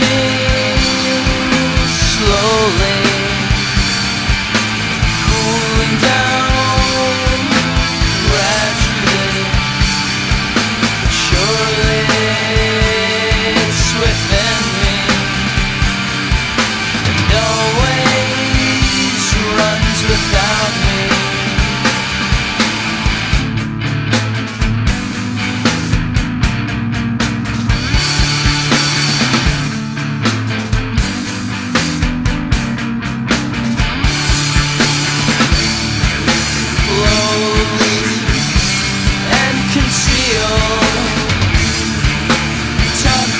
me.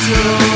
You.